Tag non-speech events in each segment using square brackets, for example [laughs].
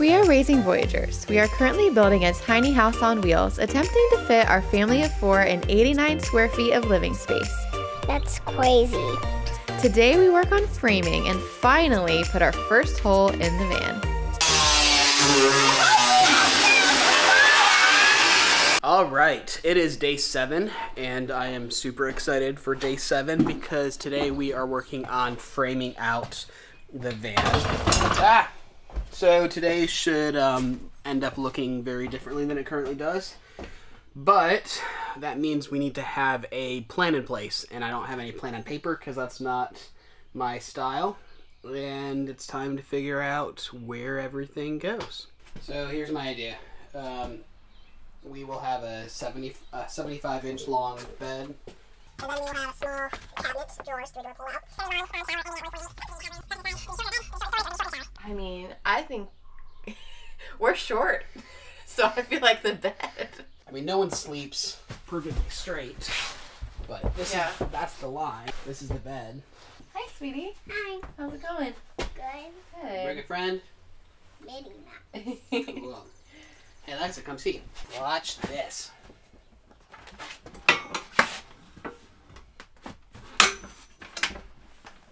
We are raising Voyagers. We are currently building a tiny house on wheels, attempting to fit our family of four in 89 square feet of living space. That's crazy. Today we work on framing and finally put our first hole in the van. All right, it is day seven, and I am super excited for day seven because today we are working on framing out the van. Ah! So today should um, end up looking very differently than it currently does, but that means we need to have a plan in place, and I don't have any plan on paper because that's not my style, and it's time to figure out where everything goes. So here's my idea. Um, we will have a 70, uh, 75 inch long bed. And then we'll have small cabinets, drawers to pull out. I mean, I think [laughs] we're short, [laughs] so I feel like the bed. I mean, no one sleeps perfectly straight, but this Yeah. is that's the line. This is the bed. Hi, sweetie. Hi. How's it going? Good. Bring a friend. Maybe not. Cool. [laughs] Hey, Alexa, come see. Watch this.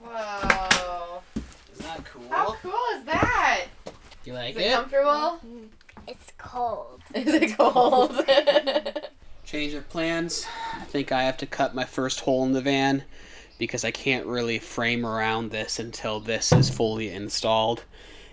Whoa. Isn't that cool? How cool is that? You like Is it it? comfortable? It's cold. [laughs] Is it cold? [laughs] Change of plans. I think I have to cut my first hole in the van because I can't really frame around this until this is fully installed.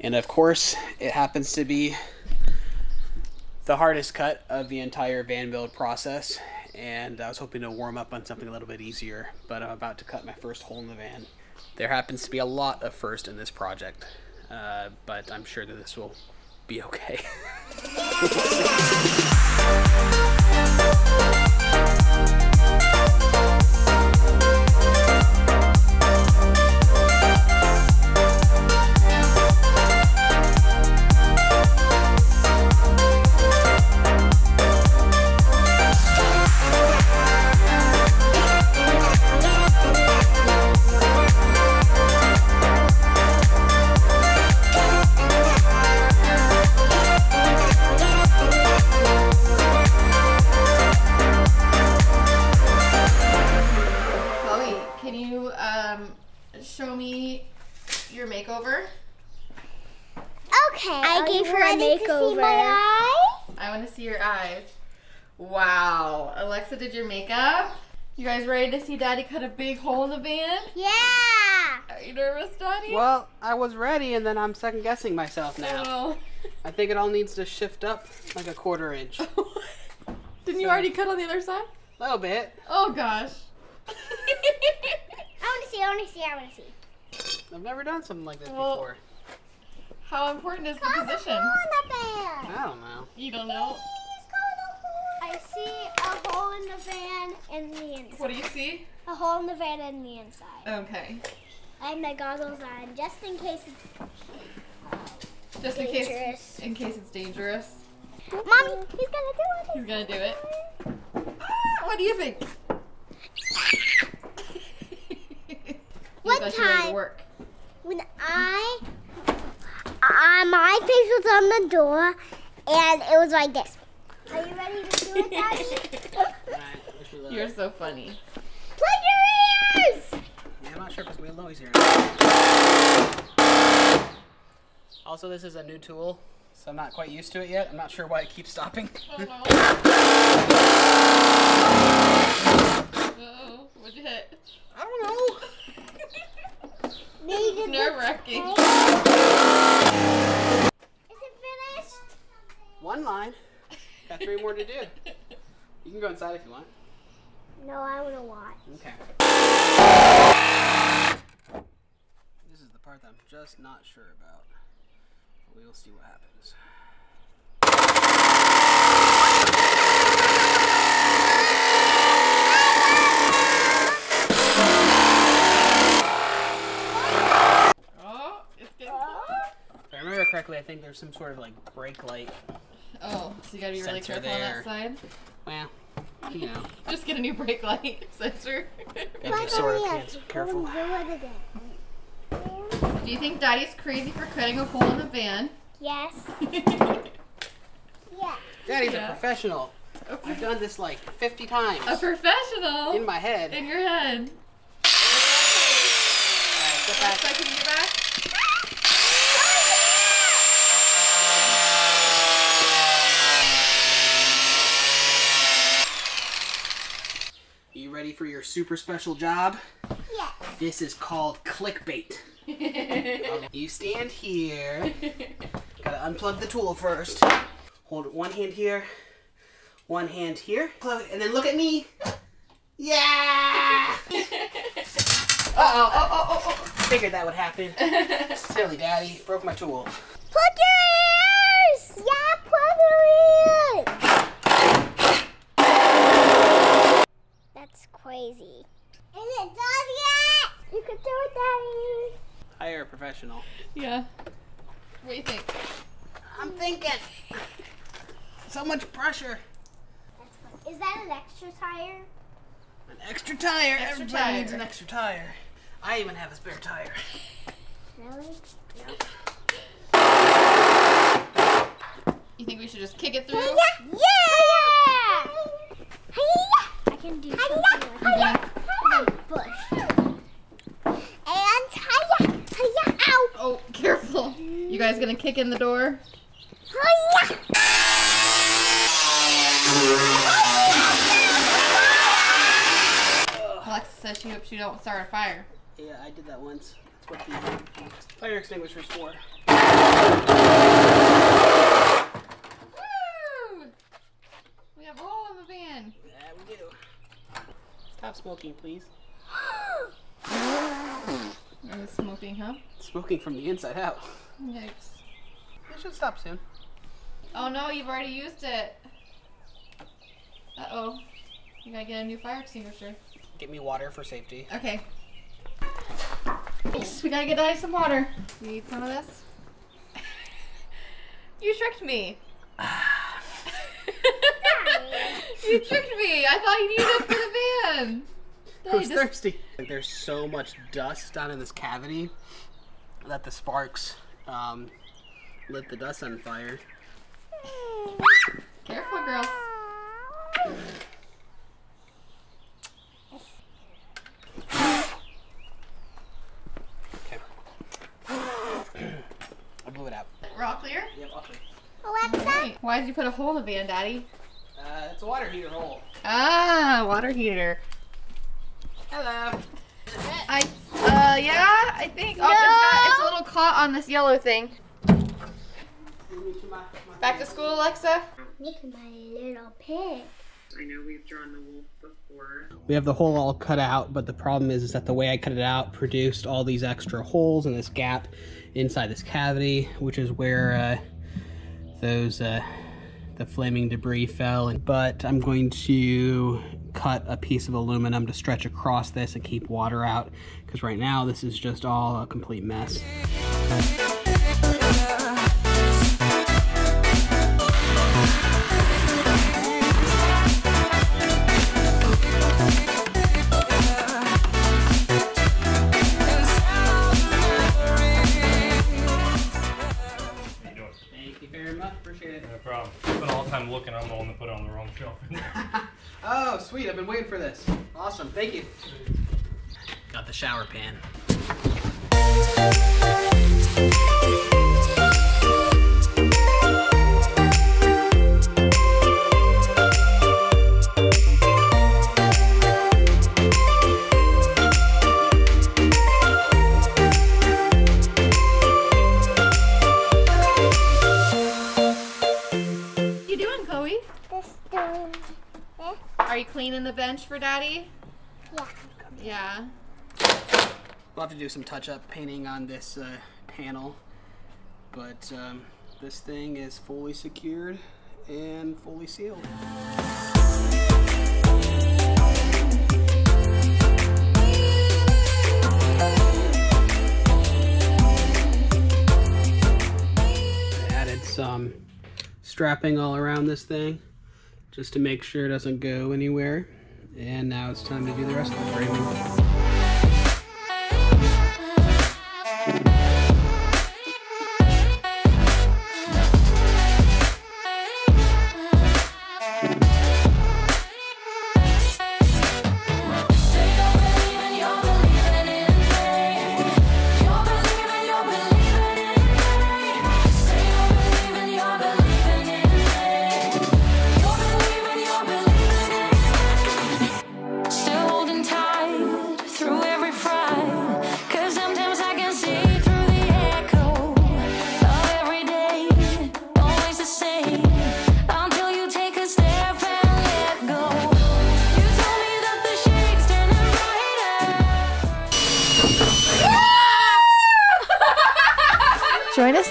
And of course, it happens to be the hardest cut of the entire van build process. And I was hoping to warm up on something a little bit easier, but I'm about to cut my first hole in the van. There happens to be a lot of first in this project, uh, but I'm sure that this will be okay. [laughs] makeover? Okay. I gave her a makeover. my eyes? I want to see your eyes. Wow. Alexa did your makeup. You guys ready to see Daddy cut a big hole in the van? Yeah. Are you nervous, Daddy? well, I was ready, and then I'm second guessing myself now. Oh. I think it all needs to shift up like a quarter inch. [laughs] Didn't you already cut on the other side? A little bit. Oh gosh. [laughs] I want to see. I want to see. I want to see. I've never done something like this Well, before. How important is the Call position? the hole in the van. I don't know. You don't know. I see a hole in the van and the inside. What do you see? A hole in the van and the inside. Okay. I have my goggles on just in case it's Just in dangerous. case in case it's dangerous. Mommy, he's gonna do it. He's gonna do it. Ah, what do you think? [laughs] One He's like ready to time- work. When I, uh, my face was on the door, and it was like this. Are you ready to do it, Daddy? Alright, [laughs] wish me luck. You're so funny. Plug your ears. Yeah, I'm not sure if it's gonna be a noise here. Also, this is a new tool, so I'm not quite used to it yet. I'm not sure why it keeps stopping. [laughs] Oh, what'd you hit? I don't know. Needed Nerve wracking. Is it finished? One line. Got three do. You can go inside if you want. No, I want to watch. Okay. This is the part that I'm just not sure about. We will see what happens. Oh, it's getting uh-huh. If I remember correctly, I think there's some sort of like brake light. Oh, so you gotta be really Sensor careful on that side. Well, you know, [laughs] Just get a new brake light [laughs] sensor. gotta be sort of cans- careful. Do it again. Do you think Daddy's crazy for cutting a hole in the van? Yes. [laughs] yeah. Daddy's Yeah. a professional. I've done this like 50 times A professional in my head. in your head. Alright, sit back. So can get back? You ready for your super special job? Yes. This is called clickbait. [laughs] You stand here. Gotta unplug the tool first. Hold one hand here, one hand here, plug, and then look at me. Yeah! [laughs] Uh oh, oh, oh, oh, oh. Figured that would happen. [laughs] Silly daddy, broke my tool. Plug your ears! Yeah, plug your ears! That's crazy. Is it done yet? You can do it, Daddy. Hire a professional. yeah. What do you think? I'm thinking. So much pressure. Is that an extra tire? An extra tire. Extra Everybody tire. needs an extra tire. I even have a spare tire. Really? You think we should just kick it through? Yeah! Yeah! I can do something with Yeah. a bush. And hiya! Hiya! Ow! Oh, You guys gonna kick in the door? Oh, Hiya! Alexa says she hopes you don't start a fire. Yeah, I did that once. That's what the fire extinguisher's for. Woo! We have a hole in the van. Yeah, we do. Stop smoking, please. We smoking, huh? Smoking from the inside out. Yikes. It should stop soon. Oh no, you've already used it. Uh oh. You gotta get a new fire extinguisher. Get me water for safety. Okay. We gotta get Daddy some water. You need some of this? [laughs] you tricked me. [sighs] [laughs] you tricked me. I thought you needed it for the van. I Daddy, was just- thirsty. Like, there's so much dust down in this cavity that the sparks um, lit the dust on fire. Careful, girls. Okay. [clears throat] I blew it out. We're all clear? Yep, I'll clear. Alexa? Why did you put a hole in the van, Daddy? Uh, it's a water heater hole. Ah, water heater. Hello. I, uh, yeah, I think. Oh, it's, got, it's a little caught on this yellow thing. Back to school, Alexa. Look at my little pig. I know we've drawn the wolf before. We have the hole all cut out, but the problem is, is that the way I cut it out produced all these extra holes and this gap inside this cavity, which is where uh, those uh, the flaming debris fell. But I'm going to cut a piece of aluminum to stretch across this and keep water out, because right now this is just all a complete mess. [laughs] Oh, sweet. I've been waiting for this. Awesome. Thank you. Got the shower pan. Cleaning the bench for Daddy? Yeah. Yeah. We'll have to do some touch-up painting on this uh, panel, but um, this thing is fully secured and fully sealed. Added some strapping all around this thing just to make sure it doesn't go anywhere. And now it's time to do the rest of the framing.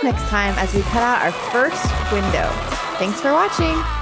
Next time as we cut out our first window. Thanks for watching.